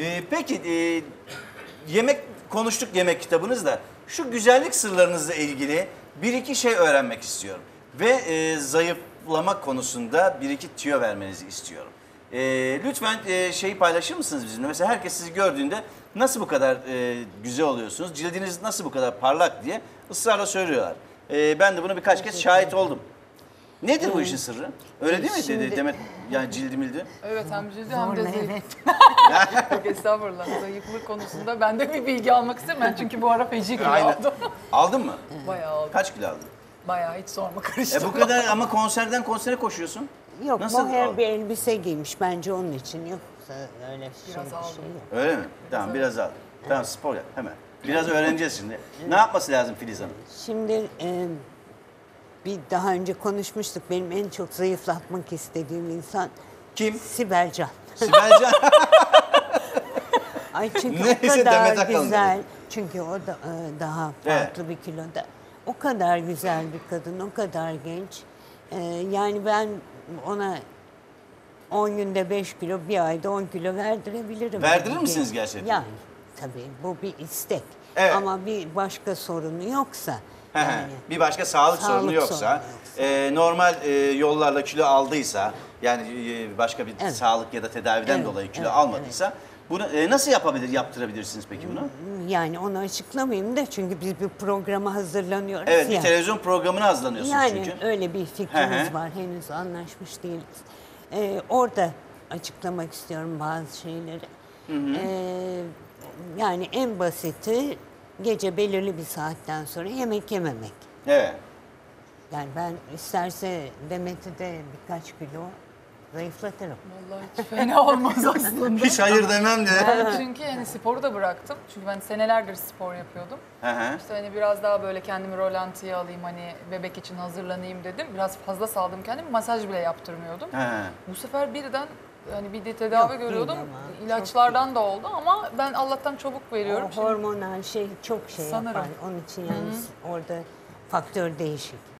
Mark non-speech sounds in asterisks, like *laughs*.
Ee, peki e, yemek konuştuk yemek kitabınızda. Şu güzellik sırlarınızla ilgili bir iki şey öğrenmek istiyorum. Ve e, zayıflama konusunda bir iki tüyo vermenizi istiyorum. E, lütfen e, şeyi paylaşır mısınız bizimle? Mesela herkes sizi gördüğünde nasıl bu kadar e, güzel oluyorsunuz? Cildiniz nasıl bu kadar parlak diye ısrarla söylüyorlar. E, ben de bunu birkaç kez şahit oldum. Nedir bu işin sırrı? Öyle değil mi Şimdi- dedi Demet? Yani cildi mildi. Evet hem cildi hem de Zorla zayıf. evet. *laughs* Yok estağfurullah. Zayıflık konusunda ben de bir bilgi almak isterim. Ben çünkü bu ara feci kilo Aynen. aldım. Aldın mı? *laughs* Bayağı aldım. Kaç kilo aldın? Bayağı hiç sorma E karıştırma. bu kadar ama konserden konsere koşuyorsun. Yok Nasıl moher al- bir elbise giymiş bence onun için yoksa öyle şey Biraz bir aldım. şey yok. Öyle mi? Tamam biraz al. Tamam spor yap hemen. Biraz öğreneceğiz şimdi. Ne yapması lazım Filiz Hanım? Şimdi e, bir daha önce konuşmuştuk benim en çok zayıflatmak istediğim insan Kim? Sibel Can. Sibelcan. *laughs* Ay çünkü Neyse, o kadar Demet Akalın güzel. Çünkü o da e, daha farklı bir kiloda. O kadar güzel bir kadın, o kadar genç. E, yani ben ona 10 günde 5 kilo, bir ayda 10 kilo verdirebilirim. Verdirir Yani. misiniz gerçekten? Yani tabii bu bir istek. Evet. Ama bir başka sorunu yoksa Hı hı. yani bir başka sağlık, Sağlık sorunu yoksa, sorunu yoksa. e, normal e, yollarla kilo aldıysa, yani e, başka bir Evet. sağlık ya da tedaviden Evet, dolayı kilo evet, almadıysa, bunu e, nasıl yapabilir, yaptırabilirsiniz peki bunu? yani onu açıklamayayım da çünkü biz bir programa hazırlanıyoruz Evet, bir ya. televizyon programına hazırlanıyorsunuz Yani çünkü. öyle bir fikrimiz Hı hı. var. Henüz anlaşmış değiliz. Ee, orada açıklamak istiyorum bazı şeyleri. Ee, yani en basiti gece belirli bir saatten sonra yemek yememek. Evet. Yani ben isterse Demet'i de birkaç kilo zayıflatırım. Vallahi hiç fena olmaz *laughs* aslında. Hiç hayır demem de. Ben çünkü hani sporu da bıraktım. Çünkü ben senelerdir spor yapıyordum. Hı hı. İşte hani biraz daha böyle kendimi rolantiye alayım hani bebek için hazırlanayım dedim. Biraz fazla saldım kendimi. Masaj bile yaptırmıyordum. Hı. Bu sefer birden hani bir de tedavi Yok, görüyordum. değil ama, İlaçlardan da oldu ama ben Allah'tan çabuk veriyorum. O Şimdi hormonal şey çok şey Sanırım. yapar. Onun için yani orada faktör değişik.